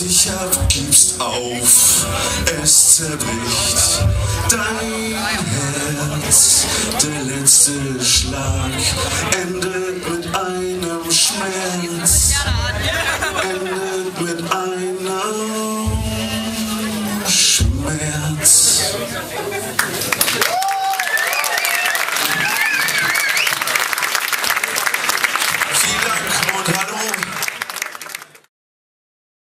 dich ab, gibst auf, es zerbricht dein Herz. Der letzte Schlag endet mit einem Schmerz.